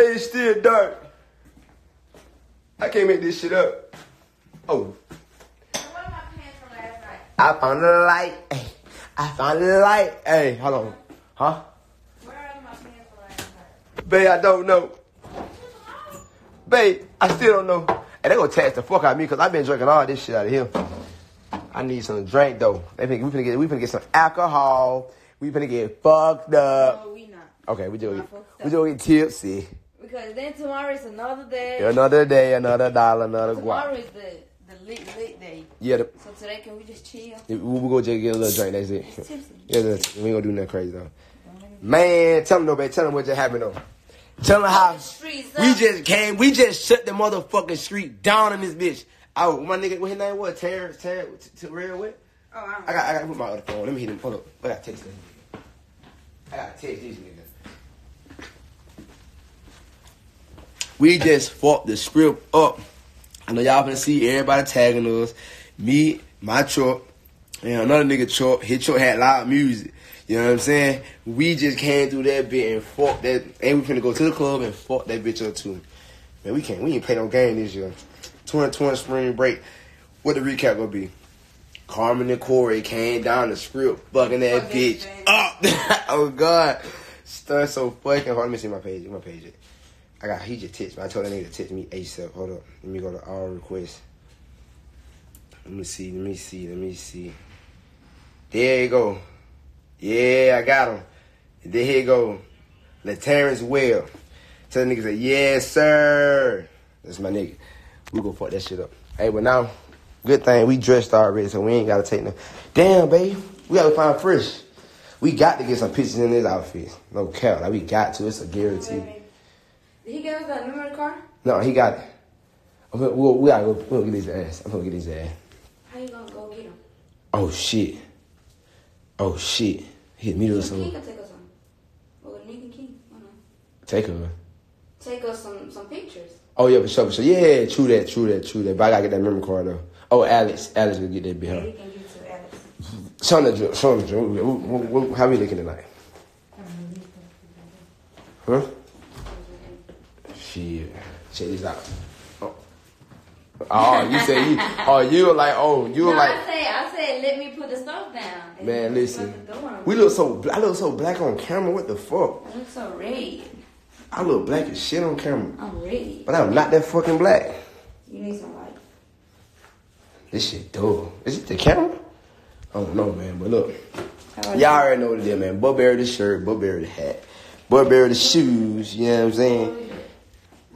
It's still dark. I can't make this shit up. Oh. Mama canceled last night. I found a light. Hey, I found the light. Hey, hold on. Huh? Where are my pants from last night? Babe, I don't know. Babe, I still don't know. And they gonna tax the fuck out of me because I've been drinking all this shit out of here. I need some drink though. They think we finna get we finna get some alcohol. We finna get fucked up. No, we not. Okay, we just we just get tipsy. Because then tomorrow is another day. Another day, another dollar, another Tomorrow guap. is the, the lit, lit day. Yeah, the, So today, can we just chill? we we go just get a little drink. That's it. It's tipsy. Yeah, that's, we ain't gonna do nothing crazy though. Man, tell them though, babe. Tell them what just happened though. Tell them how we just came. We just shut the motherfucking street down in this bitch. Oh, my nigga, what his name was? Terrence, Terrence, T- Real what? Oh, I I got, I got to put my other phone. Let me hit him. Hold up. I got to text him. I got to text these niggas. We just fought the script up. I know y'all finna see everybody tagging us. Me, my truck, and another nigga truck. His truck had loud music. You know what I'm saying? We just came through that bit and fought that. And we finna go to the club and fuck that bitch up too. Man, we can't. We ain't play no game this year. 2020 spring break. What the recap gonna be? Carmen and Corey came down the script, fucking that Fuck bitch up. oh God, stunt so fucking hard. Let me see my page. My page. it. I got. He just text me. I told that nigga to text me ASAP. Hold up. Let me go to all requests. Let me see. Let me see. Let me see. There you go. Yeah, I got him. There you go. Let Terrence Well. Tell the nigga say, yes, sir. That's my nigga. We go fuck that shit up. Hey, but now, good thing we dressed already, so we ain't gotta take no. Damn, babe. We gotta find fresh. We got to get some pictures in this outfit. No cap. Like, we got to. It's a guarantee. Did he give us the number of the car? No, he got it. I'm gonna- We'll, we gotta go. We'll get his ass. I'm gonna get his ass. How you gonna go get him? Oh, shit. Oh, shit. Hit me with King some. can take us some. Or Nick King. I don't know. Take her. Take us some some pictures. Oh yeah, for sure, for sure. Yeah, true that, true that, true that. But I gotta get that memory card though. Oh, Alex, Alex will get that Yeah, behind. he can give it to Alex. Show him the drill. Show him the drill. How we looking tonight? Huh? Shit. Check this out. Oh, oh you say you? Oh, you were like, oh, you were No, like, I said, I said, let me put the stuff down. And man, listen. shut the door. We look so, I look so black on camera. What the fuck? I look so red. I look black as shit on camera, I'm red. but I'm not that fucking black. You need some light. This shit dull. Is it the camera? I don't know, man. But look. Y'all already know what it is, man. Burberry the shirt, Burberry the hat, Burberry the shoes. You know what I'm saying? Oh,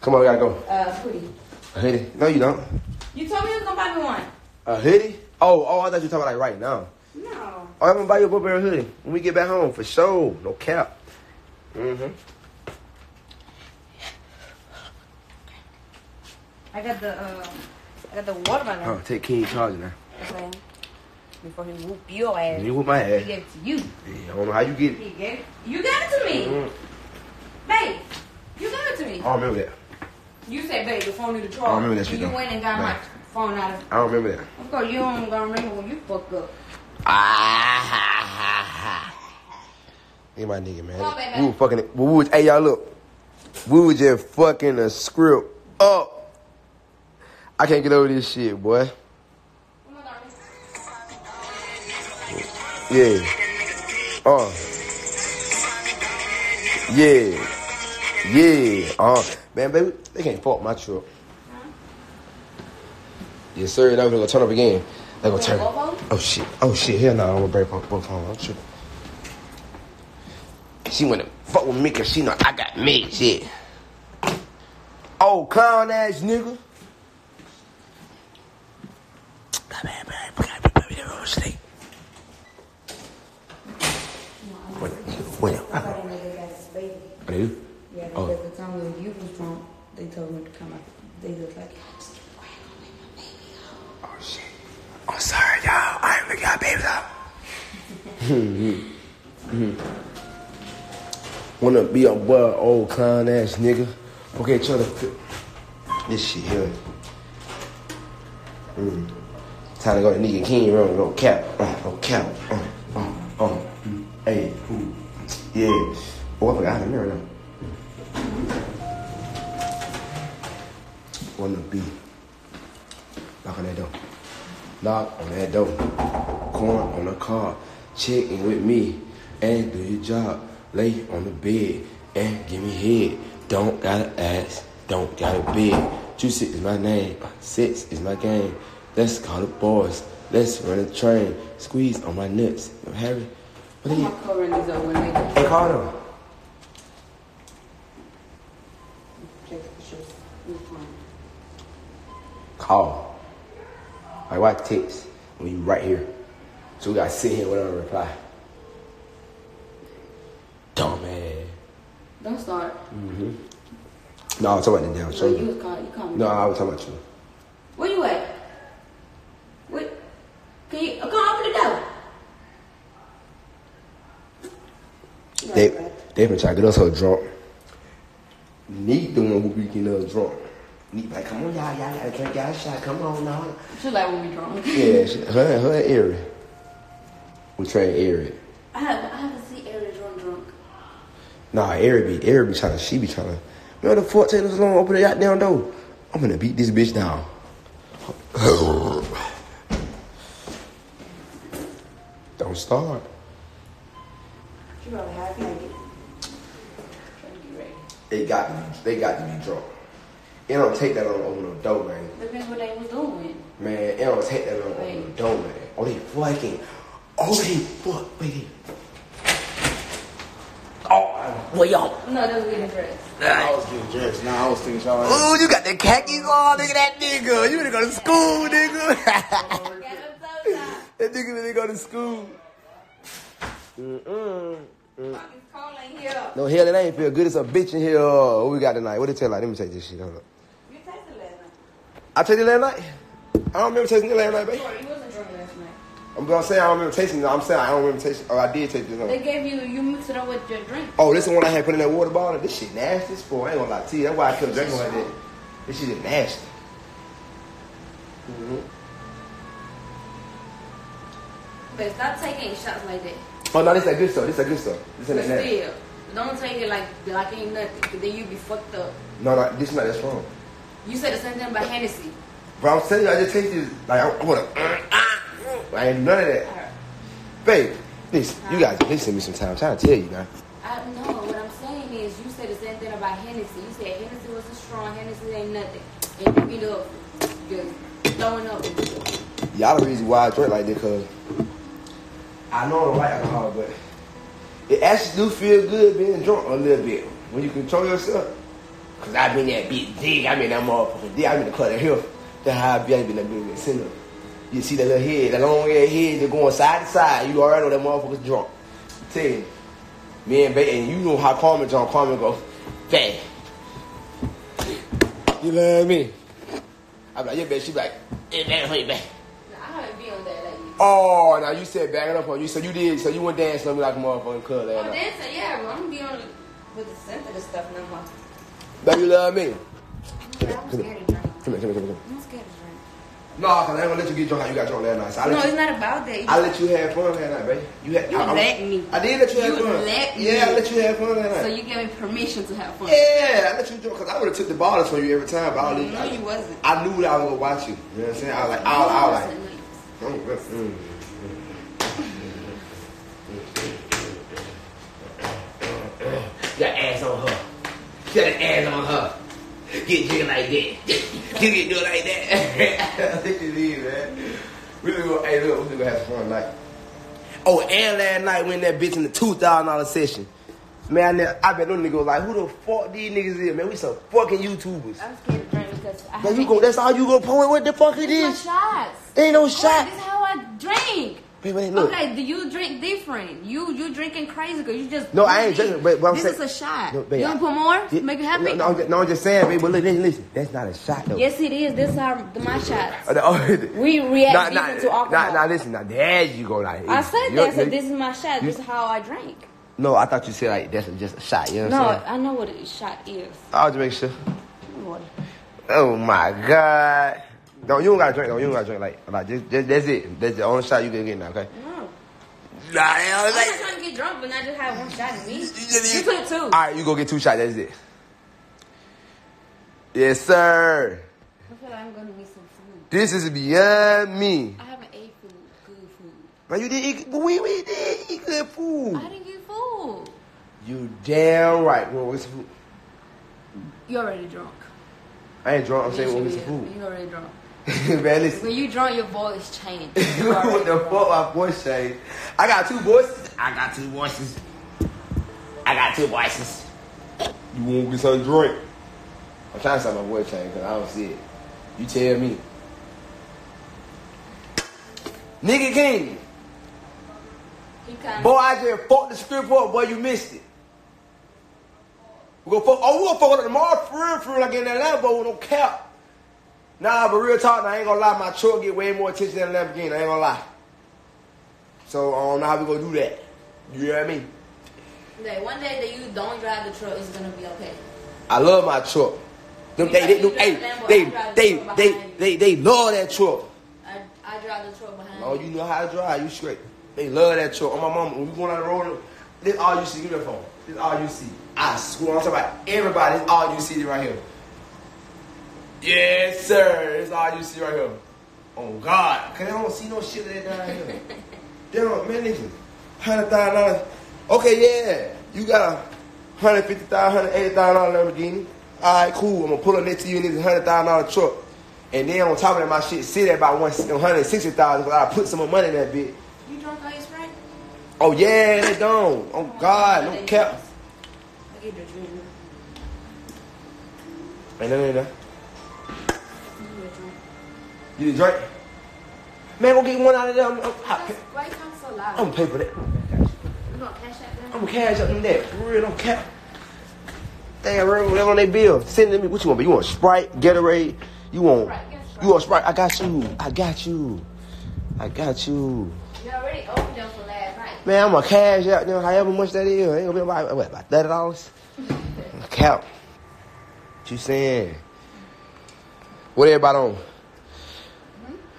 Come on, we gotta go. a hoodie. A hoodie? No, you don't. You told me you was gonna buy me one. A hoodie? Oh, oh, I thought you were talking about like right now. No. Oh, I'm gonna buy you a Burberry hoodie when we get back home for sure. No cap. Mm-hmm. I got the uh, I got the water runner. Oh, take King charge now. Okay. Before he whoop your ass. He with my ass. He gave it to you. Yeah, I don't know how you get it. He gave it. you gave it to me. Mm, Babe, you gave it to me. I remember that. You said, babe, the phone need to charge. I don't remember that shit, you though. went and got my Right. phone out of. I don't remember that. Of course, you don't gonna remember when you fucked up. Ah, ha, ha, ha. Hey, my nigga, man. On, baby. we were fucking. We was, hey, y'all, look. We was just fucking a script up. I can't get over this shit, boy. Come on, darling. Yeah. Uh. Yeah. Yeah. Uh. Man, baby, they can't fault my truck. Yes, sir. Now we're gonna turn up again. They gonna turn. Both of 'em? Oh shit. Oh shit. Hell no, I'm gonna break both both of them. I'm tripping. She wanna fuck with me cause she know I got me. Shit. Oh, clown ass nigga. Come here, baby. Come here, baby. Come here, stay. What? What? I thought that nigga got his baby. What do you? Yeah, Oh. oh. the time time when you was drunk, they told me to come out. They look like, Oh shit. I'm sorry, y'all. I ain't got babies out. Wanna be a boy, old clown ass nigga. Okay, try to this shit here. Mm. Time to go to nigga King room, no cap, uh, no cap, uh, uh, uh, hey, ooh, yeah. Oh, I forgot the mirror now. Wanna be knock on that door. Knock on that door. Corn on the car. Check in with me and do your job. Lay on the bed and give me head. Don't gotta ask, don't gotta beg. Juicy is my name, six is my game. Let's call the boys. Let's run a train. Squeeze on my nuts. I'm Harry. What are you? gonna up when they go. Hey, call them. Check the shoes. Which one? Call. Like, why text when you right here? So we gotta sit here without a reply. Dumb man. Don't start. Mhm. No, I was talking about the damn So show. you was call, you call me. No, I was talking about you. Where you at? What? Can you come open the door? They they been trying to get us so drunk. Need the one who be getting us drunk. Neat like, come on, y'all, y'all gotta drink y'all shot. Come on now. She like when we drunk. Yeah, she, her, her and Airi. We train Airi. I have I haven't seen Eric drunk drunk. Nah, Airi be Airi be trying to. She be trying to. Man, the 14 is long. Open the goddamn door. I'm gonna beat this bitch down. Don't start. She probably happy to get trying to get ready. They got to be. They got to be drunk. It don't take that long to open the door, man. Depends what they was doing. Man, it don't take that long to open the door, man. Oh, they fucking. Oh, they fuck, baby. Oh, well, y'all. No, that was getting dressed. I was getting dressed. Nah, I was thinking y'all. ain't- Oh, you got the khakis on. Look at that nigga. You gonna go to school, nigga. that nigga really go to school. Mm-mm. Mm. It's cold in here. No, hell, it ain't feel good. It's a bitch in here. What we got tonight? What it tell like? Let me take this shit. Hold up. You tasted last night. I tasted it last night. I don't remember tasting it last night, baby. Sorry, you wasn't drunk last night. I'm gonna say I don't remember tasting it. I'm saying I don't remember tasting. Oh, I did taste it. They gave you, you mix it up with your drink. Oh, this is the one I had put in that water bottle. This shit nasty as fuck. I ain't gonna lie to you. That's why I kept drinking like that. This shit is nasty. hmm But stop taking shots like that. Oh no, this that good stuff. This that good stuff. This ain't But that nasty. still, don't take it like like ain't nothing. Cause then you be fucked up. No, no, this not that strong. You said the same thing about Hennessy. But I'm telling you, I just tasted like I, I wanna. Uh, uh, I ain't none of that, Alright. babe. Listen, you guys listen to me sometime. I'm trying to tell you now. I know what I'm saying is you said the same thing about Hennessy. You said Hennessy was a strong, Hennessy ain't nothing. And you end up just throwing up. Y'all the reason why I drink like this, cause I know I don't like alcohol, but it actually do feel good being drunk a little bit when you control yourself. Cause I been that big dig, I been that motherfucker dig, I been the cut of hill. That's how I be, I been that big center. You see that little head, that long ass head, just going side to side. You already know that motherfucker's drunk. I tell you, me and ba- and you know how Carmen John Carmen go, bang. You love me. I'm like, yeah, bitch. She like, hey, man, honey, man. I haven't been on that lately. Oh, now you said backing up on you. So you did. So you went dancing on me like a motherfucking club last night. dancing, yeah, but I'm gonna be on with the sensitive stuff no more. Baby, you love me. I'm scared to drink. Come here, come here, come here. I'm scared to drink. No, cause I ain't gonna let you get drunk how you got drunk last night. So I No, let it's not about that. You I let you have fun last night, baby. You had. You I, I- let me. I did let you have You fun. let me. Yeah, I let you have fun last so you gave me permission to have fun. yeah, I let you drunk because I would have took the bottles from you every time. But I, No, I, you wasn't. I knew that I was gonna watch you. You know what I'm saying? I was like, I was, I was like, No, mm, mm, mm. Got ass on her. Got an ass on her. Get jiggy like that. You get do it like that. Look at these, man. We gonna, hey, look, we gonna have fun tonight. Oh, and last night when that bitch in the two thousand dollar session. Man, I, I bet them niggas was like, who the fuck these niggas is, man? We some fucking YouTubers. I'm scared to drink because I Man, you go, that's all you go point. What the fuck It's my is? shots. Ain't no Alright, shot. This is how I drink. Wait, wait, look. Okay, do you drink different? You you drinking crazy because you just No, I ain't drinking, but what I'm this saying- is a shot. No, babe, you want to put more? Yeah, Make you happy? No, no, I'm just- no, I'm just saying, babe. But look, listen, listen. That's not a shot, though. Yes, it is. This is our my shots. We react different nah, to alcohol. Nah, nah, listen. Now, there you go. Like, I said that. So this is my shot. you- This is how I drink. No, I thought you said like that's just a shot. You know what No, I'm saying? I know what a shot is. I'll just make sure. Water. Oh my god. No, you don't gotta drink. No, you don't gotta drink. Like, like just, just, that's it. That's the only shot you can get now. Okay. No. Nah, hell, I'm like, not trying to get drunk, but not just have one shot of me. just- You took two. All right, you go get two shots. That's it. Yes, sir. I feel like I'm gonna need some food. This is beyond me. I haven't ate food, good food. But you did eat. But we we did eat good food. I didn't get food. You damn right. Well, what's food? You already drunk. I ain't drunk. I'm saying, Yes, well, you what's food? You already drunk. Man, listen. When you drunk, your voice changed. what the fuck my voice changed? I got two voices. I got two voices. I got two voices. You want to get some drink? I'm trying to stop my voice change because I don't see it. You tell me. Nigga King. Boy, I just fucked the script up. Boy, you missed it. We gonna fuck. Oh, we gonna fuck with it tomorrow. For real, for real. Like in that Lambo with no cap. Nah, but real talk. I ain't gonna lie. My truck get way more attention than a Lamborghini. I ain't gonna lie. So I don't know how we gonna do that. You hear what I mean? That one day that you don't drive the truck is gonna be okay. I love my truck. Them, they, they, you them, hey, Lambo, they, I the they, they, they, they love that truck. I, I drive the truck behind Oh, you know how to drive. You straight. They love that truck. On my mama, when we going on the road, this all you see. Give me the phone. This all you see. I swear, I'm talking about everybody. This all you see right here. Yes, sir. It's all you see right here. Oh God, cause I don't see no shit like that down here. Damn, man, listen. Hundred thousand dollars. Okay, yeah. You got a hundred fifty thousand, hundred eighty thousand dollar Lamborghini. All right, cool. I'm gonna pull up next to you in this hundred thousand dollar truck. And then on top of that, my shit sit at about one hundred sixty thousand. Cause I put some more money in that bitch. You drunk all your Sprite? Oh yeah, they don't. Oh, oh God, no cap. I get the drink. Ain't nothing in there. You a drunk. Drink? Man, go get one out of there. I'm, I'm, Why you talk so loud? I'm gonna pay for that. You gonna cash out I'm gonna cash up them that. For real, don't cap. They wrote whatever on their bill. Send it to me. What you want? You want Sprite, Gatorade? You want? Sprite. You want Sprite? I got you. I got you. I got you. You already opened them for last night. Man, I'm gonna cash out them however much that is. Ain't gonna be about what about thirty dollars? Cap. What you saying? What everybody on?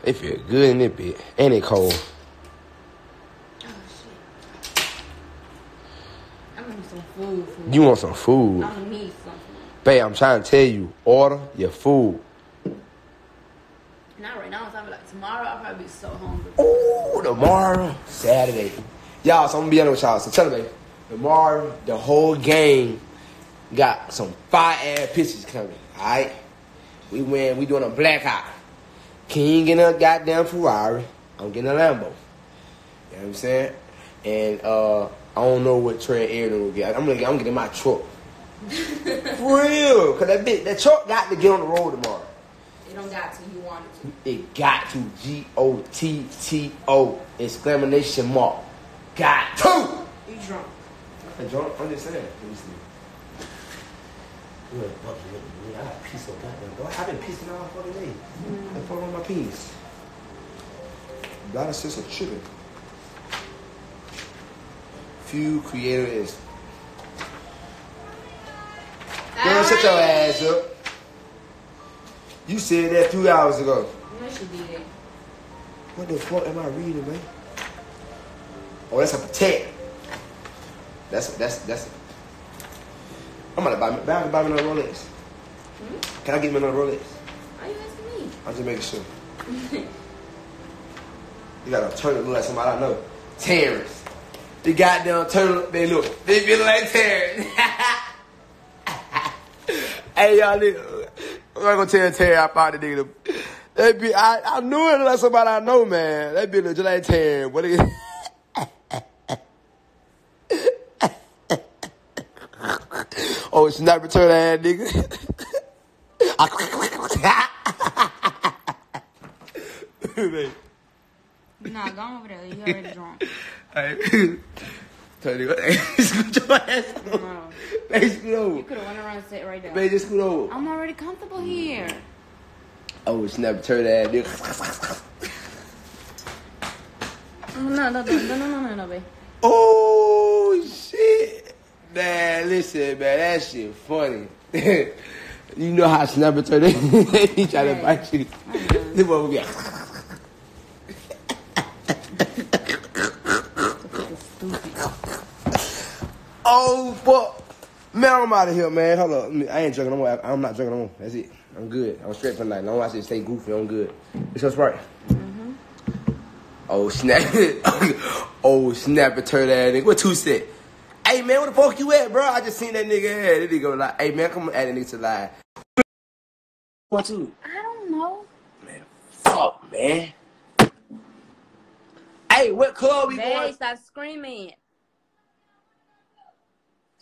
They feel good in it bit. And it cold. Oh shit. I'm need some food. food. You want some food. I'm need some food. Babe, I'm trying to tell you, order your food. Not right now. I'm talking like tomorrow. I'll probably be so hungry. Ooh, tomorrow, Saturday. Y'all, so I'm gonna be honest with y'all. So tell me, tomorrow, the whole gang got some fire ass pictures coming. Alright? We win, we doing a blackout. King in a goddamn Ferrari. I'm getting a Lambo. You know what I'm saying? And uh I don't know what Trey Aaron will get. I'm gonna get I'm getting my truck. For real. Cause that bit that truck got to get on the road tomorrow. It don't got to. You wanted to. It got to G O T T O exclamation mark. Got to. You drunk? I'm drunk. I'm just saying. Let me see. Look, look, look, look, I got piece of goddamn boy. I've been pissing all fucking day. I fuck on my piece. Lot of sister tripping. Few creator is. Girl, shut your ass up. You said that two hours ago. No, she did. What the fuck am I reading, man? Oh, that's a protect. That's a, that's that's. I'm gonna buy me. Buy, buy me another Rolex. Hmm? Can I get me another Rolex? Why you asking me? I'm just making sure. you gotta turn it look like somebody I know. Terrence. The goddamn turn. They look. They feel like Terrence. hey y'all, nigga. I'm not gonna tell Terry I found the nigga. They be. I, I knew it like somebody I know, man. They be just like Terrence. What is it? Oh, it's not return that nigga. Nah, go over there. You already drunk. Alright. Tell you what, scoot your ass over. No. Hey, scoot over. You could have went around and sat right there. Just scoot over. I'm already comfortable here. Oh, snap, turn that nigga. No, no, no, no, no, no, no, no, babe. Oh. Man, listen, man, that shit funny. you know how snapper turn it? he try to bite you. The boy will be like, oh, fuck. Man, I'm out of here, man. Hold up. I ain't drinking no more. I'm not drinking no more. That's it. I'm good. I'm straight for the night. Long as I stay goofy, I'm good. It's just right. Mm-hmm. Oh snap! oh snap! Turn that nigga. What two said? Hey man, where the fuck you at, bro? I just seen that nigga. Here. That nigga like, hey man, come on, add that nigga to live. One two. I don't know. Man, fuck man. Hey, what club we Babe, going? stop screaming.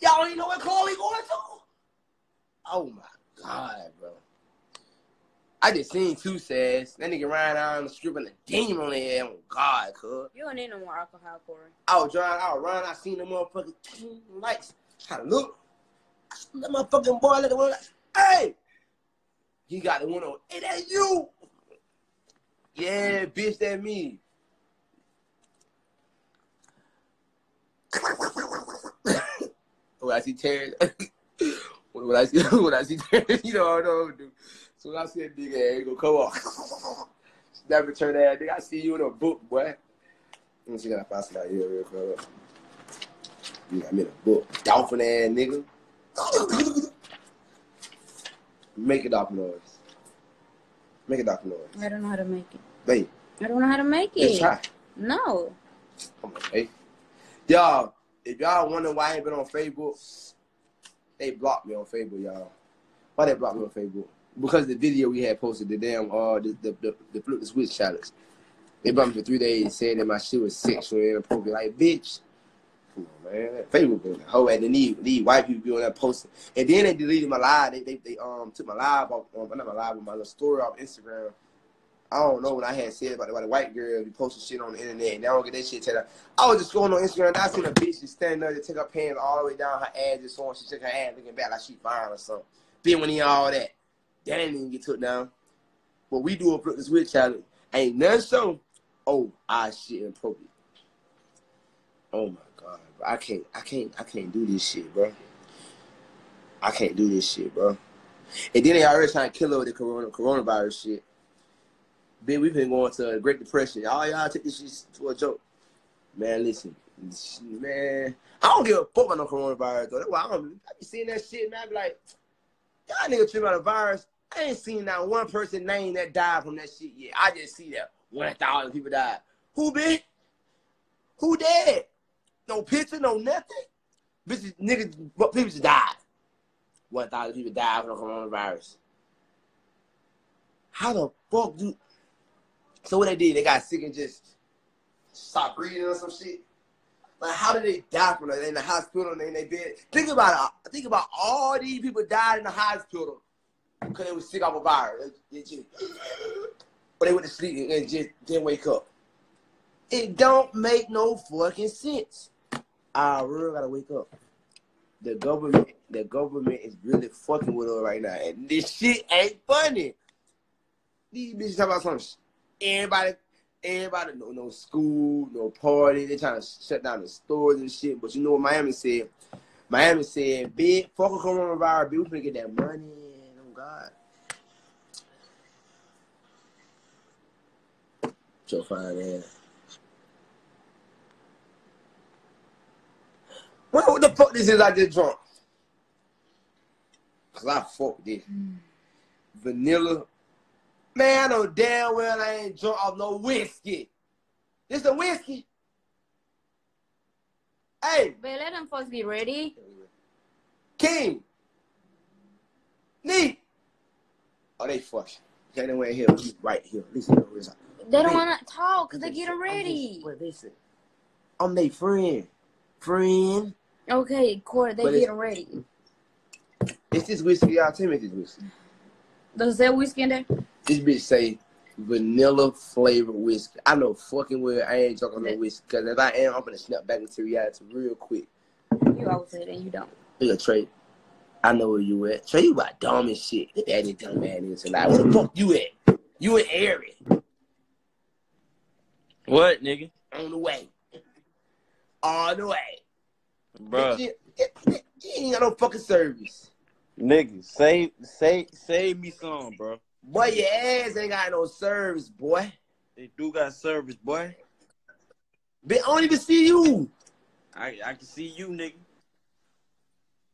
Y'all don't even know what club we going to? Oh my god, bro. I just seen two says that nigga riding out on the strip and a demon on their head. Oh God, cuz. You don't need no more alcohol, Corey. I was driving, I was running, I seen the motherfucking lights. How to look. I seen that motherfucking boy look at one like, hey! He got the one on, hey, that you! Yeah, bitch, that me. when I see Terrence, when, I see when I see Terrence, you know I know, dude. So I see that big ass, gonna come on. Never turn that nigga. I see you in a book, boy. Let me see if I find somebody here real quick. Yeah, I'm in a book. Dolphin ass nigga. Make a dolphin noise. Make a dolphin noise. I don't know how to make it. Wait, I don't know how to make let's it. try. No. Come on, hey. Y'all, if y'all wondering why I ain't been on Facebook, they blocked me on Facebook, y'all. Why they blocked me on Facebook? Because the video we had posted, the damn uh the the the, flip the switch challenge. They blocked me for three days saying that my shit was sexual and inappropriate. Like, bitch. Come on, man. Facebook a hoe and the these, these white people be on that posting. And then they deleted my live. They they, they um took my live off um, not my live, but my little story off Instagram. I don't know what I had said about about the white girl be posting shit on the internet and they don't get that shit taken. I was just going on Instagram and I seen a bitch just standing there to take her pants all the way down her ass just showing she took her ass looking back like she fine or something. Been when he all that. That didn't even get took down. But we do a flip the switch challenge. Ain't nothing so. Oh, I shit inappropriate. Oh my god, bro. I can't I can't I can't do this shit, bro. I can't do this shit, bro. And then they already trying to kill her with the corona coronavirus shit. Then we've been going to a Great Depression. All y'all take this shit to a joke. Man, listen. Man, I don't give a fuck about no coronavirus though. That's why I don't I be seeing that shit, man. I be like, y'all nigga trip about a virus. I ain't seen not one person name that died from that shit yet. I just see that one thousand people died. Who been? Who dead? No picture, no nothing. Bitches, niggas, people just died. One thousand people died from the coronavirus. How the fuck do? So what they did? They got sick and just stopped breathing or some shit. Like how did they die from that? In the hospital in their bed. Think about it. Think about all these people died in the hospital because they was sick off a virus. They, they went to sleep and just didn't wake up. It don't make no fucking sense. I really gotta wake up. The government, the government is really fucking with us right now, and this shit ain't funny. These bitches talk about some. sh- Everybody, everybody, no, no school, no party. They trying to shut down the stores and shit. But you know what Miami said? Miami said, "Big fuck a coronavirus. We finna get that money." God. Joe fine ass. What, what the fuck this is I just drunk? Cause I fuck this. Vanilla. Man, I know damn well I ain't drunk off no whiskey. This a whiskey? Hey, Babe, let them folks get ready. King. Neat. Oh, they fucking. They went here. Right here. Listen. They don't want to talk because they getting ready. Wait, listen. I'm their friend. Friend. Okay, Corey, they But it's- getting ready. It's this whiskey. Y'all tell me this whiskey. Does that whiskey in there? This bitch say vanilla flavored whiskey. I know fucking well I ain't drinking no whiskey because if I am, I'm gonna snap back into reality real quick. You always say that you don't. Look at Trey. I know where you at. Trey, you about dumb as shit. At that dumb man is like, where the fuck you at? You in Area. What, nigga? On the way. On the way. Bruh. You, you- you ain't got no fucking service. Nigga, save save save me some, bro. Boy, your ass ain't got no service, boy. They do got service, boy. They don't even see you. I I can see you, nigga.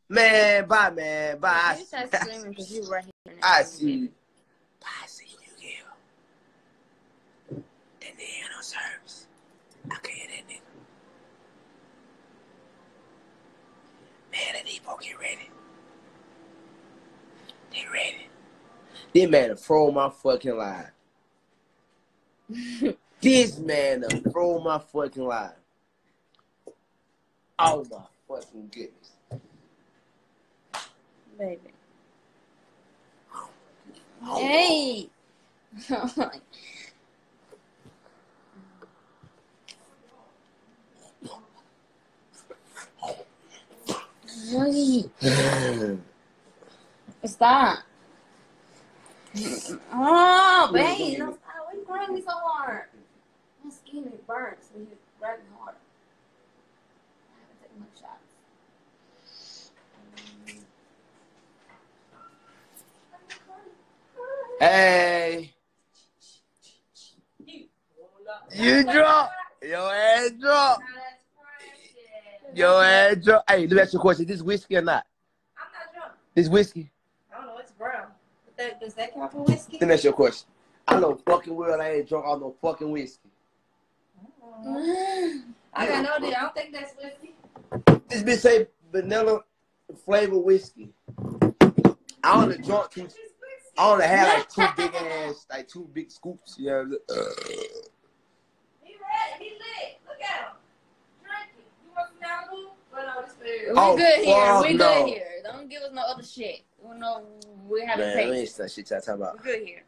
Man, bye, man. Bye. You start screaming because you right here. I see you. I see you, Gil. That nigga ain't no service. I can hear that nigga. Man, that nigga get ready. They ready. This man to throw my fucking life. this man to throw my fucking life. Oh my fucking goodness. Baby. Oh, Hey. Hey, Stop. Oh, babe. No, stop. Why you grabbing me so hard? My skin is burnt, so you grab me harder. I haven't taken my shots. Hey. You drop. Your ass drop. Your ass drop. Hey, let me ask you a question. Is This whiskey or not? I'm not drunk. This whiskey? I don't know. It's brown. That, does that count for whiskey? Let me ask you a question. I know fucking well I ain't drunk all no fucking whiskey. Mm. I don't know that. I don't think that's whiskey. This bitch say vanilla flavor whiskey. I only drunk two. I only had like two big ass, like two big scoops. Yeah. You know, uh, He red. He lit. Look at him. Drinking. You want some Malibu? Well, no, this food. We Oh, good here. We no. good here. Don't give us no other shit. We know we have a man, I ain't taste. that shit y'all talking about. We good here.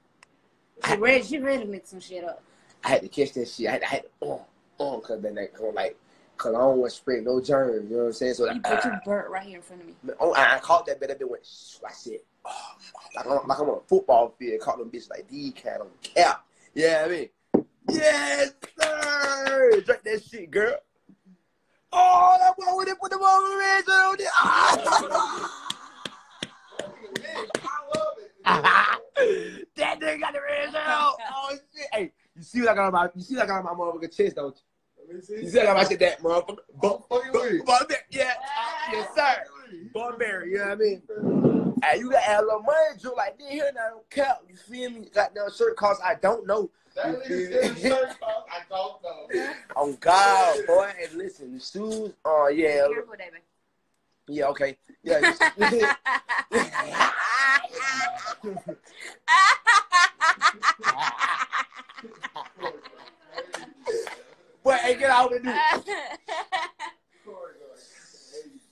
She ready. She ready to mix some shit up. I had to catch that shit. I had, I had to, oh, oh, cause then that cause like cologne was spread no germs. You know what I'm saying? So You like, put ah, your burnt right here in front of me. oh, I, I caught that bit. That bit went. shh, I said, oh, like I'm, like I'm on a football field. Caught them bitch like D cat on cap. Yeah, I mean, yes, sir. Drink that shit, girl. Oh, that boy with it put the ball red on it. Ah. that nigga got the red zone. Oh shit! Hey, you see what I got on my? You see what I got on my motherfucking chest, don't you? See. You see what I got my shit that motherfucker? Bum, Fucking bum, weed. bum, yeah, uh, yes sir. Burberry, you know what I mean? Hey, you got to have a little money, Joe. Like, this here now, don't count. You feel me? Goddamn shirt cost, I don't know. That You nigga feel said me? shirt cost, I don't know. On oh, God, boy. And listen, the shoes, oh, yeah. Careful, baby. Yeah, okay. Yeah. you- Boy, hey, get out of the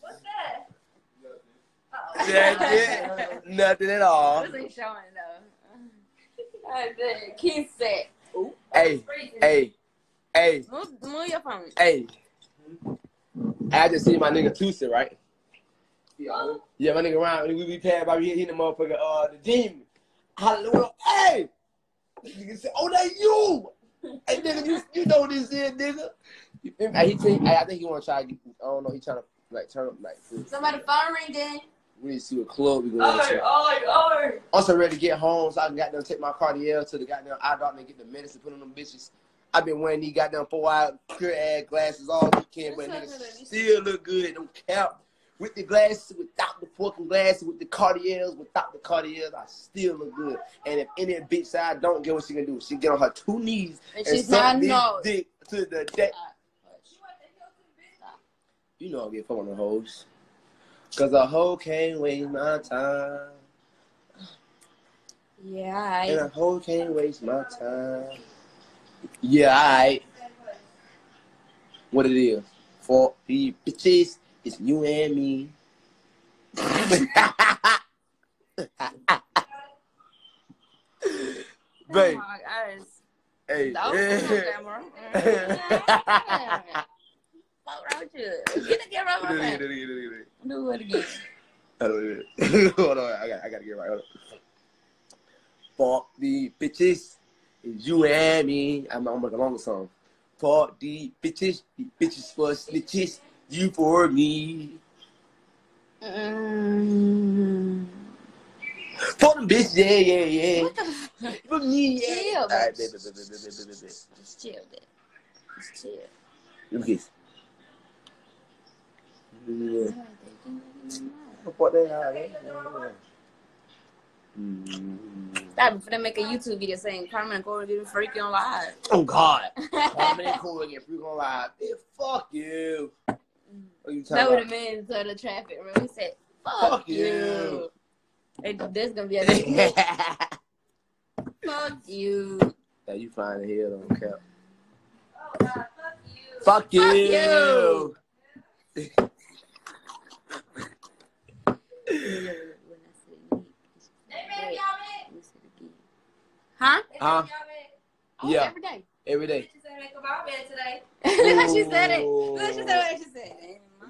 What's that? Yeah, yeah. Nothing at all. This ain't showing though. I did. Said. Hey, hey, hey, Move, move your phone. hey. I just see my nigga Tusa, right? Yeah, yeah, my nigga Ryan, we be paying by hitting the motherfucker, uh, the demon. Hallelujah. Hey! Nigga say, oh, that you! Hey, nigga, you, you know this is, nigga. You feel me? Hey, he think, I think he want to try to get, I don't know, he trying to, like, turn up, like, Somebody phone ring then. We need to see what club we going Oh, to. oh, oh. Also ready to get home so I can goddamn take my Cartier to the goddamn eye doctor and get the medicine put on them bitches. I've been wearing these goddamn four hour clear ass glasses all weekend, but niggas still look good. Don't count. With the glasses, without the fucking glasses, with the Cartiers, without the Cartiers, I still look good. And if any bitch say I don't get what she can do, she get on her two knees And and she's suck not this dick to the deck. You know I get fuck on the hoes. Cause a hoe can't waste my time. Yeah, I. And I. a hoe can't waste my time. Yeah, alright. What it is? For the bitches, it's you and me. Babe. Oh my gosh. Hey. The old school camera. Mm. Fuck wrong with you? Get the camera out my face. Do it again. Hold on, I got, I gotta get right. Hold on. Fuck the bitches, it's you and me. I'm, I'm making a longer song. Fuck the bitches, the bitches for snitches, you for me. Mm. For them bitches, yeah, yeah, yeah. What the fuck? For me, yeah. Chill, All right, baby, baby, baby, baby, baby. Just chill, bitch. Just chill. Let me kiss. Yeah. Fuck that, all right. Stop before they make a YouTube video saying Carmen and Corey getting freaky on live. Oh God! Oh man, cool again. Freak on live. Bitch, fuck you. What you that talking would about? have been to the traffic room. He said, "Fuck, Fuck you." you. And there's gonna be a video. Fuck you. yeah, you fine in here, don't care. Oh God, fuck you. Fuck you. you. Huh? Huh? Oh, Yeah. Every day. Every day. Look how she said it. Look how she said what she said.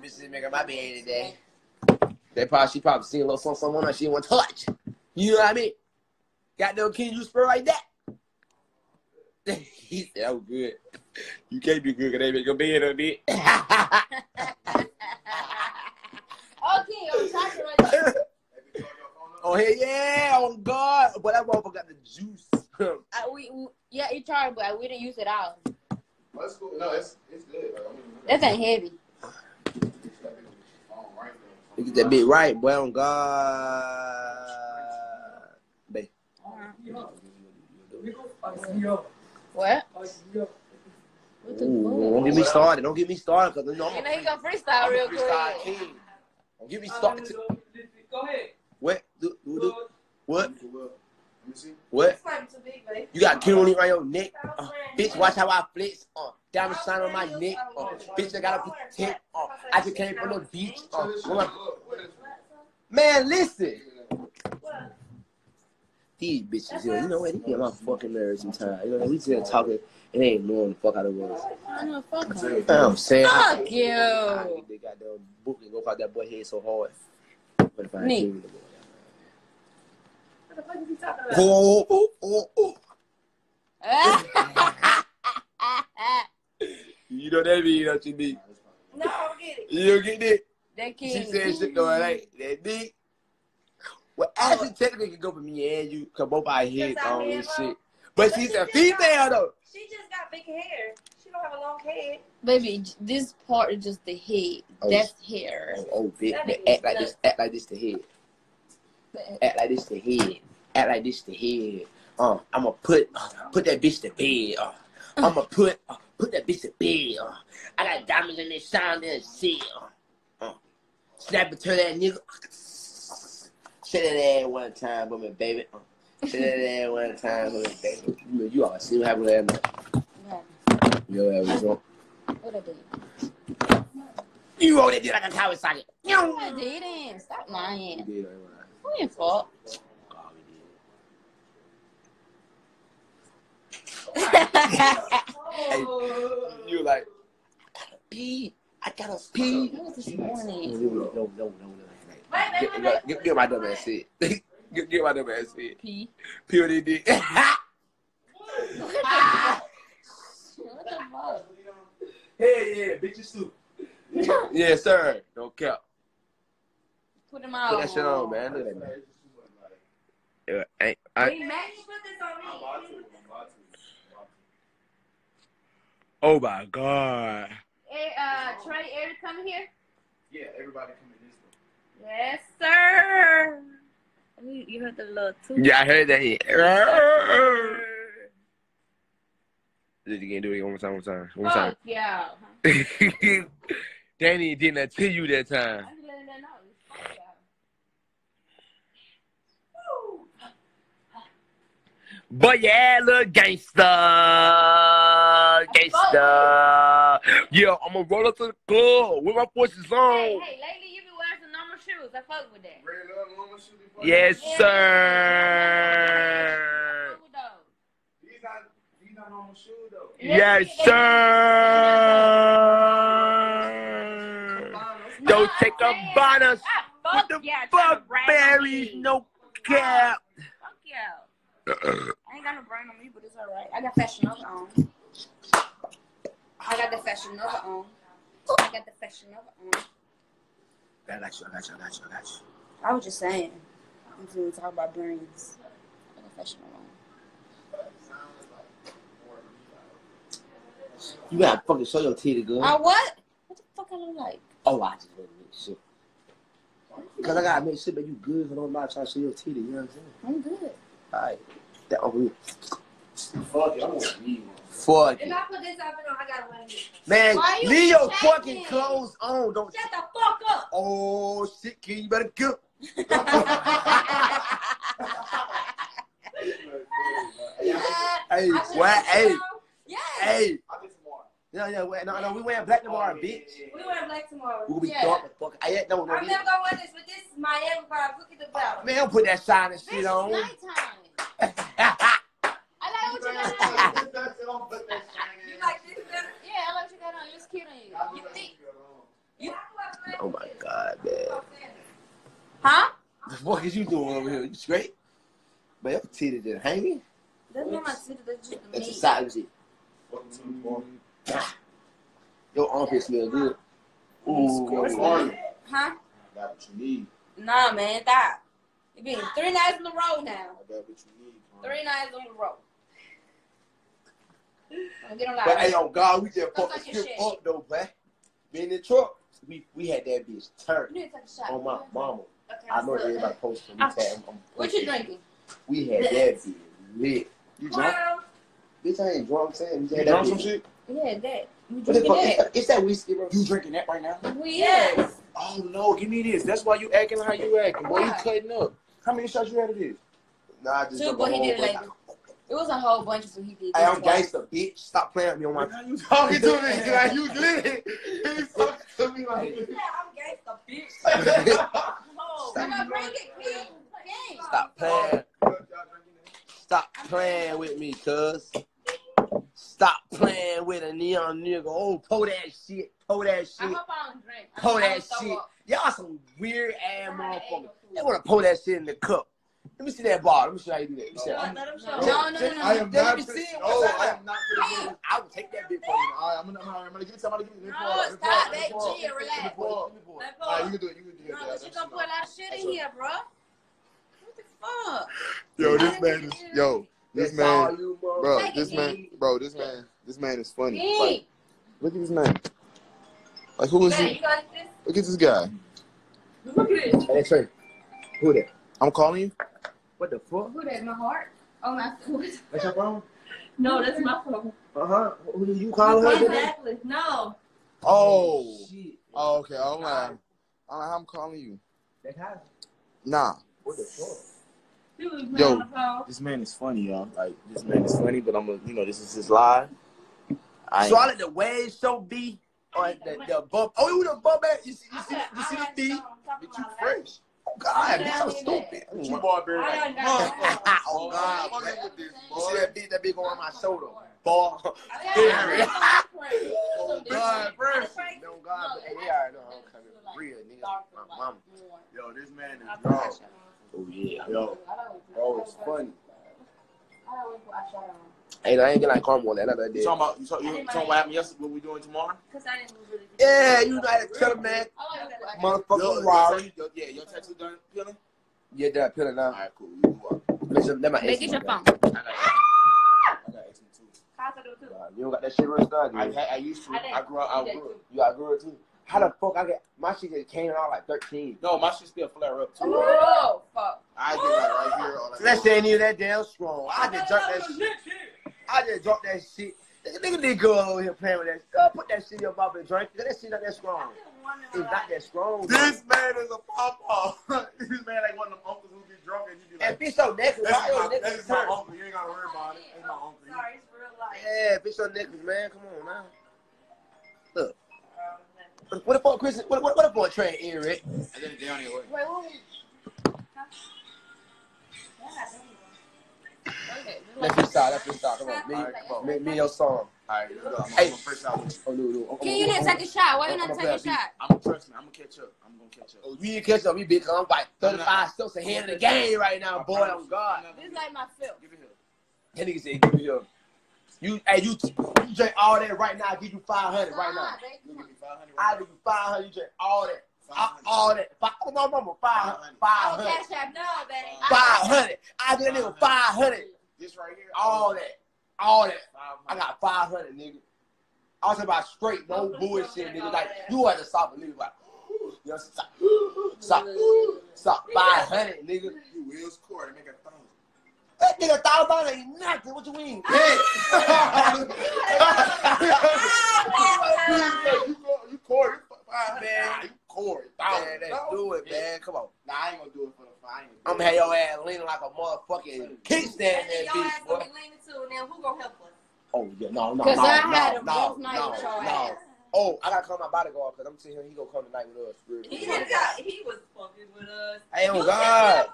Bitches making my bed today. They probably she probably seen a little something, something on her she want to touch. You know what I mean? Got no king you spur like that. he said, "That was good. You can't be good because they make your bed a bit." Okay, I'm talking right there. Oh hell yeah! On God, but that motherfucker got the juice. Uh, we, we, yeah, it charged, but we didn't use it all. That's cool. No, it's it's good. Like, I mean, That ain't heavy. phone right. You get that bit right, boy. On God, babe. What? What the Ooh, don't fuck? get me started. Don't get me started, cause you know You I'm know a he gonna freestyle real freestyle quick. king. Don't get me started. Go ahead. What? Do, do, do. What? Let me see. What? Swipe too babe. You got King on it around your neck. Uh, bitch, watch how I flex. Uh, diamond shine on my neck. Uh, bitch, I got a protect. Uh, I just came from the beach. Uh, Look, woman- what is man, listen. These bitches here, you know what? They get my fucking nerves sometimes. You know, we just talking and they ain't knowing the fuck out of us. I know, fuck it? him. You know what I'm saying? Fuck I you. get they got the book and go pop that boy head so hard. But if I Me. ain't Oh, oh, oh, oh. You know that mean, don't you mean? no, I don't get it. You don't get it? That kid. She kid. said shit though, it ain't that deep. Well, actually, technically, it can go for me and you, cause both our heads Cause on this low. shit. But But she's she a just female though. She just got big hair. She don't have a long head. Baby, this part is just the head. Oh. That's hair. Oh, oh bitch, That act like this, act like this the head. Act like this the head. Act like this the head. Uh, I'ma put uh, put that bitch to bed. Uh, I'ma put uh, put that bitch to bed. Uh, I got diamonds in this shine and shit. Uh, uh, snap it to that nigga. Say that ass one time for me, baby. Uh, say that ass one time for me, baby. You, know, you all see what happened last night. Your ass was on. What I did? You rolled dick like a coward socket. You I didn't. Stop lying. did, ain't Who your fault? God, we. You like, I gotta pee. I gotta pee. That was this No, morning. no, no, no, no. Get, get, get, get my dumb ass shit. get, get my dumb ass shit. P. Pee what they did. What the fuck? What the fuck? Hey, yeah, bitches too. yes, sir. Don't care. Put him Put that shit on, man. Look at that. Yeah, ain't, I, Hey, Max, put this on me. oh my god. Hey, uh, Trey, Eric, come here. Yeah, everybody come in this one. Yes, sir. You, you heard the little toot? Yeah, I heard that. Did you again? Do it one more time. One more time. One more time. Fuck yeah. Danny did not tell you that time. I'm just letting that know. Fuck yeah. But yeah, little gangsta, gangsta. Yeah, I'm gonna roll up to the club with my forces on. hey, lately you been wearing some normal shoes. I fuck with that. Red Love Woman should be fun. Yes, Yeah. sir. Fuck with those. Yes, sir. Don't take a bonus. Fuck With the yeah, fuck brag berries, no cap. Fuck yeah. I ain't got no brand on me, but it's alright. I got Fashion Nova on. I got the Fashion Nova on. I got the Fashion Nova on. I got you, I got you, I got you, I got you. I was just saying. Until we talk about brands. I got Fashion Nova on. You gotta fucking show your titty, girl. I what? What the fuck I look like? Oh, I just want to make sure. Cause I gotta make sure that you good. Cause I'm not trying to show your titty. You know what I'm saying? I'm good. All right. That over here. Fuck it, I want to leave. Fuck If. I put this outfit on, I gotta wear it. Man, Why you leave your checking? fucking clothes on. Don't. Shut the fuck up. Oh shit, kid, you better go. Hey, I put what? Hey, on. Yes. hey. I'll get some. No, no, wait, no, no. We wearing black tomorrow, oh, bitch. We wear black tomorrow. We will be yeah. dark as fuck. Hey, no, no, I'm never gonna wear this, but this is Miami vibe. Look at the belt. Man, don't put that shining This shit is on. nighttime. I like what you got on. You like this better? Yeah, I like what you got on. It's cute on you. You think? You? oh my god, man. Huh? The fuck is you doing over here? You straight? Man, your titty just hanging. That's not my sister. That's just That's a side shit. Your armpit smell good. What's Ooh. wrong? Huh? I got what you need. Nah, man, stop. You been three nights in a row now. I got what you need. Quan. Three nights in a row. Don't get on But hey, live. on God, we just Look fucked the like shit. up though, man. Being in the truck, we we had that bitch turned You need to take a shot. on my mama. Okay, I know let's do it. everybody posting. We, Ah. I'm, I'm What you drinking? We had that bitch lit. You drunk? Well, Bitch, I ain't drunk. I'm saying we You had that drunk some shit? Yeah, that. You What the drinking fuck? It's that? that, it's that whiskey, bro. You drinking that right now? We yes. Oh no, give me this. That's why you acting how you acting. Boy, you cutting up. How many shots you had of this? Nah, I just Two, but a he whole did bunch. like it was a whole bunch of so he did. Hey, I'm this twice. gangster, bitch. Stop playing with me on my. How you talking to me? Like you lit. He's talking to me like Yeah, I'm gangsta, bitch. Oh, Stop. I'm bring it, kid. Stop playing. Stop playing with me, cuz. Stop playing with a neon nigga. Oh, pull that shit. Pull that shit. hope I don't drink. Pull hope I that don't shit. up. Y'all some weird ass I motherfuckers. They wanna pull that shit in the cup. Let me see that bar. Let me see how you do that. Let me see. No, I'm- let him show. No, No, no, no, no. I am Let not. me see it. No, What's I am not. I will take that bitch from you. All right, I'm gonna, I'm gonna, I'm gonna give it to somebody. Give me, No, let me let me stop pour it, that, let me pour relax. Let me pour. Let All right, go. you can do it. You can do it. No, but you gonna enough. put a lot of shit in here, bro. What the fuck? Yo, this man is yo. This That's all man, you bro. motherfuckers This man, bro. This man, this man is funny. Hey, Like, look at this man. Like, who is man, he? you got this? Look at this guy. Look at this. Hey, Trey. Who that? I'm calling you. What the fuck? Who that? My heart? Oh, my foot. That's your phone? No, that's my phone. Uh huh. Who did you call her? Exactly. No. Oh. Shit. Oh, okay. I'm like, I'm calling you. That happened. Nah. What the fuck? He Yo. on the phone. This man is funny, y'all. Like, this man is funny, but I'm, a, you know, this is his live. I So I let the wave show be on the, the bump. Oh, you the bump at? You see, you see, you see the B? Bitch, you fresh. Oh, oh, oh God, bitch, I'm stupid. But you barbaric. Like, done got motherfucker. that. Oh God, Fuck boy. with this, You see that bitch that be going on my shoulder? Ball. Oh Oh God, fresh. No God, but hey, they already know I'm coming real, nigga. My mama. Yo, this man is Bro. Dog. Oh yeah. Yo, bro, it's funny. Hey, I ain't get like karma on that other day. You talking about, you talking, you talking what happened yesterday, what we doing tomorrow? Cause I didn't really. Yeah, you know how to tell a man, motherfucker, Yo, Rari. yeah, your tattoo done peeling? Yeah, that pillar now. Alright, cool. You do up. Listen, that my Make it your phone. I got I got 18 too. You don't got that shit real started. I, I, I used to. I grew up. I grew up. You got good too. How the fuck I get my shit just came out like 13. No, my shit still flare up too. Oh, fuck. I get like right here like. So that shit ain't even that damn strong. I just dropped that shit. I just dropped that shit. Nigga, nigga did go over here playing with that. Go put that shit in your mouth and drink. That shit not that strong. It's not that strong. bro. This man is a papa. this man like one of them uncles who get drunk and you be And like, bitch your necklace. "That's Why my, necklace that's my turn? uncle. You ain't gotta worry about it. That's my uncle." Sorry, it's real life. Yeah, bitch your necklace, man. Come on now. Look. What- What the fuck, Chris? What what what the fuck, Trey Eric? And then down here. Wait, what? Let's freestyle. Let's freestyle. Come on, me, Alright, come on. me, me, your song. Alright, let's go. I'm, Hey. I'm gonna out with you. Oh, no, no. I'm- Can you didn't take a shot? Why you not take a shot? I'm gonna trust me. I'm gonna catch up. I'm gonna catch up. Oh, we ain't catch up. We big. I'm like 35 steps ahead of the game right now, boy. On oh God. This is like my fifth. Give it here. That nigga said, give me here. You, hey, you, you drink all that right now. I give you 500 right now. You give me 500 I right give you 500. You drink all that. All, 500. all that. Five, oh, my mama, 500. Oh, 500. cash app, no, baby. 500. I give that nigga 500. This right here. All that. All that. I got 500, nigga. I was talking about straight, no bullshit, nigga. Like, you had to stop a nigga. Like, you know, stop. Stop. Stop. 500, nigga. You Will's court. Make a thousand. That nigga thought about it ain't nothing. What you mean? you you court. You five ah, Man. Nah, you court. Man, let's do it, man. Come on. Nah, I ain't gonna do it for the five. I'm gonna have your ass leaning like a motherfucking kickstand And that then your ass bitch, gonna be leaning too. Now who gonna help us? Oh, yeah, no, no, no, 'Cause no, I had no, a no, night no, no. Oh, I gotta call my bodyguard because I'm telling him he gonna come tonight with us. He quick. done got. He was fucking with us. Hey, oh You God.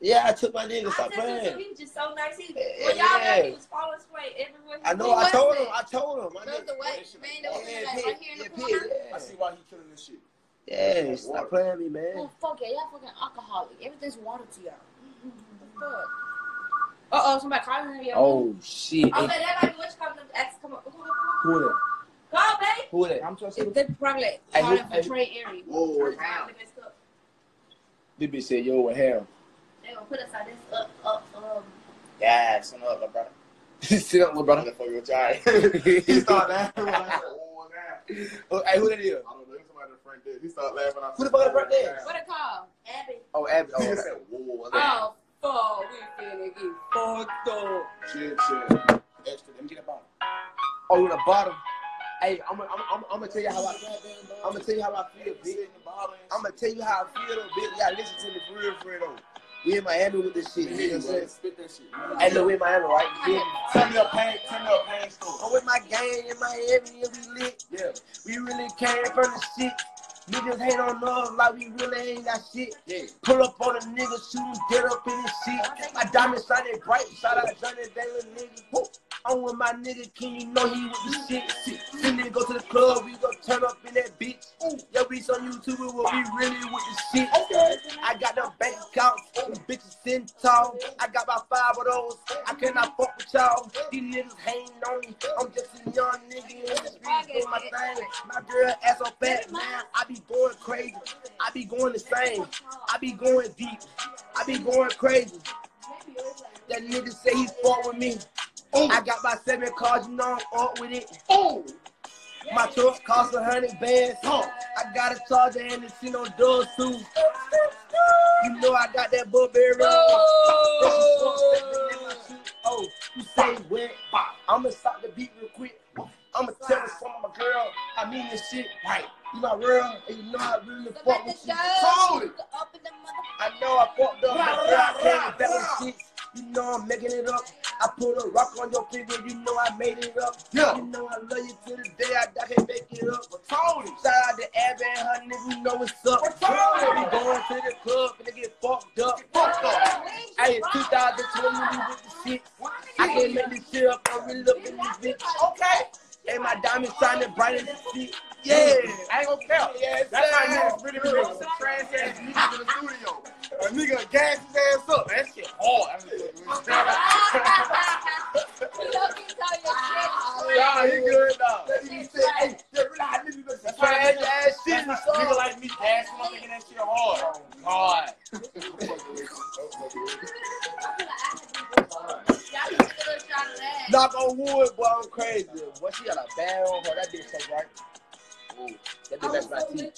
Yeah, I took my nigga. I Stop said this, playing. he was just so nice. He, Yeah. when y'all met, he was falling straight everywhere. He I know. I told him. I told him. My That was nigga. the white man that was Yeah, like, right here in Yeah, the Pete. corner. I see why he killing this shit. Yeah, yeah. Stop playing me, man. Oh fuck yeah, y'all fucking alcoholic. Everything's water to y'all. Fuck. Uh oh, somebody calling you. Oh shit. Oh, that might be what you call them. Ex, come on. Who that? Call, babe. Who that? I'm just It's they probably Hey, calling for. Trey area. Whoa, I'm how? probably messed up. This bitch said, "Yo, what hell?" They gonna put us out this up up um. Yeah, son up, my brother. Sit up, little Brother, brother. for your child. he He started laughing when I said, "Oh, now." Oh, hey, who that is? I don't know. It's somebody in the front there. He started laughing. I Who the said, fuck the "Oh, front there? now." What it called? Abby. Oh, Abby. Oh, He okay. said, "Whoa, now." Oh, fuck. We finna get fucked up. Shit, shit. Extra. Let me get a bottle. oh, the bottom. Hey, I'm gonna I'm, I'm, I'm gonna tell you how I I'm gonna tell you how I feel, bitch. I'm gonna tell you how I feel, though, bitch. You gotta listen to me for real, for real, though. We in Miami with this shit. You know what I'm saying? Spit that shit. Hey, look, we in Miami, right? You feel me? Tell me your pain. Tell me your pain story. I'm with my gang in Miami and we lit. Yeah. We really came from the shit. Niggas hate on us like we really ain't got shit. Yeah. Pull up on a nigga, shoot him dead up in his shit. My diamond shining bright, shout out Johnny Dang nigga. Woo. I'm with my nigga, can you know he with the shit? shit. Then nigga go to the club, we go turn up in that bitch. Yo, we on YouTube we really with the shit. I got them bank accounts, them bitches sitting tall. I got about five of those. I cannot fuck with y'all. These niggas hating on me. I'm just a young nigga in the streets doing my thing. My girl ass so fat, man. I be going crazy. I be going the same. I be going deep. I be going crazy. That nigga say he fought with me. Oh. I got my seven cars, you know I'm up with it. Oh, My truck cost a hundred bands. Huh. I got a charger and it's in on doors too. You know I got that Burberry. Oh. oh, you say what? I'ma stop the beat real quick. I'ma tell some of my girl I mean this shit right. You my real, and you know I really fuck with you. Told it. Up in the mother. I know I fucked up, but I came back with shit. You know I'm making it up. I put a rock on your finger, you know I made it up. Yeah. You know I love you to the day I, I Can't make it up. Shout out to Abby and her you know what's up. We going to the club and they get fucked up. Fucked up. Hey, it's 2020, we with the shit. I can't make this shit up, I'm really up in this bitch. Okay. And my diamond shining oh, bright as shit. Yeah. I ain't gonna count. Yeah, That's how niggas really really some trash ass niggas in the studio. A nigga gas his ass up. That shit hard. Nah, he good dog. That nigga said, hey, yeah, really hot niggas look That's why niggas- ass shit. Nigga like me gassing up thinking that shit hard. Oh, God. Knock on wood, boy, I'm crazy. Boy, she got a bad on her. That bitch so right. Ooh, that bitch that's my teeth.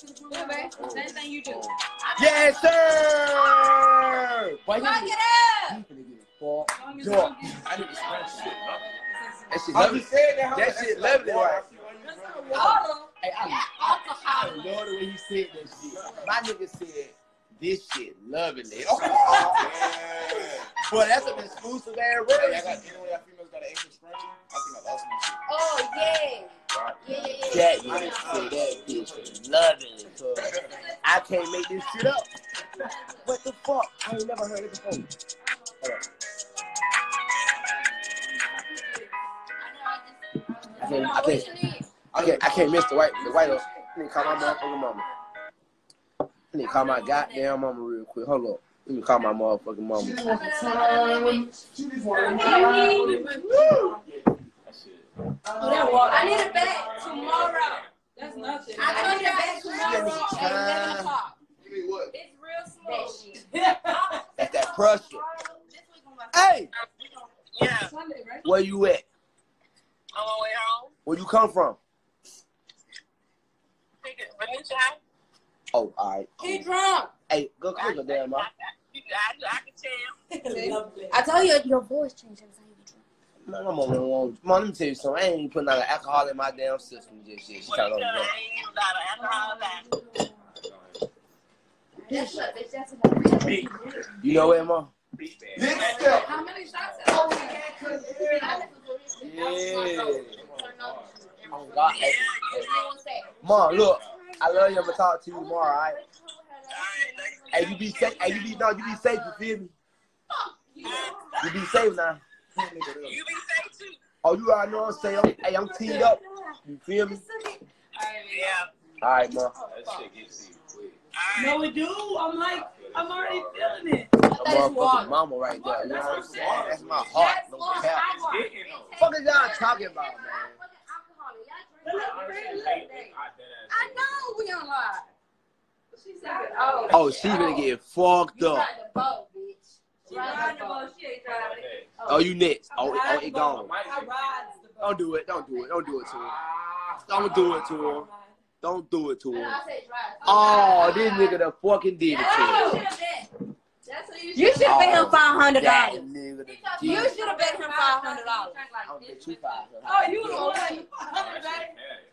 Same thing you do. Yes, sir. Boy, he Fuck finna it up. he finna get fucked Long up. long I need to spread shit, huh? That shit lovely. just that. That shit lovely, right? That's water. Hey, I, That I love the way he said that shit. My nigga said, this shit loving oh, lovely. Oh, Boy, that's an exclusive ass Hey, I got any of y'all females got an extra scrunchie? I think I lost my shit. Oh yeah. Right. Yeah, yeah, yeah. That nigga said that bitch was lovely. cuz I can't make this shit up. What the fuck? I ain't never heard it before. Hold on. can't, I What can't. I can't, I can't miss the white, the white. House. Let me call my motherfucking mama. Let me call my goddamn mama real quick. Hold up. Let me call my motherfucking mama. just want the time. She just want the What time. you need? I need a bag tomorrow. That's nothing. I need a bag tomorrow She at has 11 o'clock. Give me what? It's real slow. That's that pressure. Hey, Yeah, where you at? on my way home. Where you come from? Take it, Venetia House. Oh, all right. He drunk. Hey, go click a damn mouth. I, I, I can tell. I told you your voice changed every time you drunk. Man, I'm on one. Mom, let me tell you something. I ain't even putting out alcohol in my damn system. Just shit. She Well, trying you to know, I ain't even got an alcohol left. That's what, bitch. That's what. You know what, mom? How many shots? Oh, yeah, 'cause it is. Yeah. Oh, God. Hey, Yeah, Mom, look. I love you. I'm gonna talk to you tomorrow, all right? All right, Hey, you be safe. Hey, you be no, you be safe. You feel me? You be safe now. You be safe too. Oh, you already know what I'm saying. Hey, I'm teed up. You feel me? Yeah. All right, mom. All right. No, we do. I'm like, I'm already feeling it. My motherfucking mama right there. You know what I'm saying? That's my heart. No cap. Fuck is y'all talking about, man? I know we on live. She said, "Oh, Oh, she gonna get fucked you up. boat. She ride the boat. She ain't driving it. Oh, you next. Oh, I oh, oh it gone. I rides the boat. Don't do it. Don't do it. Don't do it to her. Don't do it to her. Don't do it to And her. I said, "Drive." Oh, this nigga done fucking did it to That's her. you should have been. That's what you should have been him five hundred dollars. You should have bet him five hundred dollars. I'll bet you five. Oh, you the one.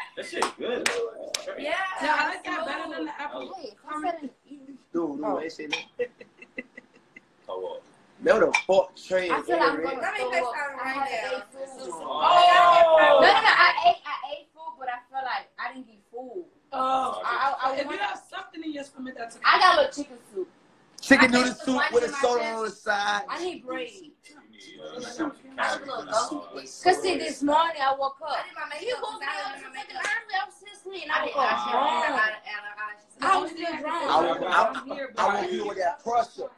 right? That shit good though. Yeah. Yeah, I like that better than the apple. Oh. Hey, I said it. Dude, dude, oh. that shit. Oh, Man, what the fuck trade? I said I'm gonna Let me throw fix up. right now. Oh! to. Oh. No, no, no. I ate, I ate food, but I feel like I didn't get food. Oh, I, I, I, if you have something in your stomach that's I got a little chicken soup. Chicken noodle soup with a soda on the side. I need bread. Cause see, this morning I woke up. I did my makeup. You woke me up did my fucking early. I was still asleep. I I woke up I strong. should I was still I drunk. woke, I, I woke you with that pressure.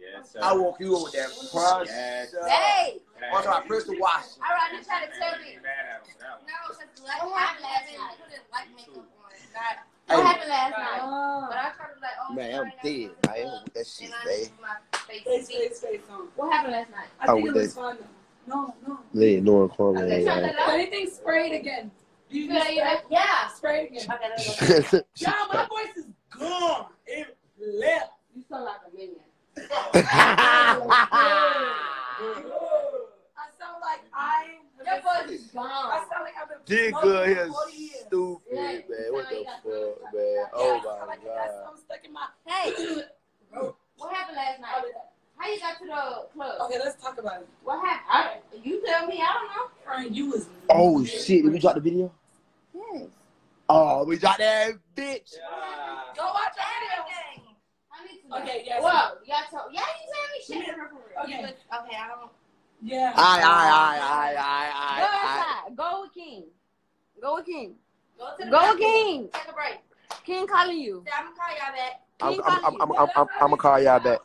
Yes, I woke you up with that pressure. Yes. Hey, Watch my pressure wash. all right, you trying to tell me No, because like, I haven't put it like makeup on. Not, what happened last night? Oh. but I tried to like, oh, man, I'm dead. I am with that shit, man. Just put my face Face, face, face on. What happened last night? I Oh, think it with was fun though. No, no. Lady Norman Corman. Okay, try that If anything, spray it again. Do you You feel need like Yeah. Spray again. Okay, let's. John, my voice is gone. It left. You sound like a minion. I sound like I. Your voice is gone. I sound like I've been. This smoking girl here for 40 stupid, man. What the fuck, man? Oh Yeah, I sound my like I got god. stuck in my. Hey, what happened last night? How you got to the club? Okay, let's talk about it. What happened? I, you tell me. I don't know. Frank, you was. Oh shit! Did we drop the video? Yes. Oh, we dropped that bitch. Go watch the video. I need to know. Okay, yes. Well, y'all told. Y'all didn't tell me shit. Okay. Okay, I don't. Yeah. I, I, I, I, aye, Go aye, aye. outside. Go with King. Go with King. Go to the Go with King. Take a break. King calling you. I'm gonna call y'all back. I'm, I'm, I'm, I'm, I'm, I'm, I'm gonna call y'all back.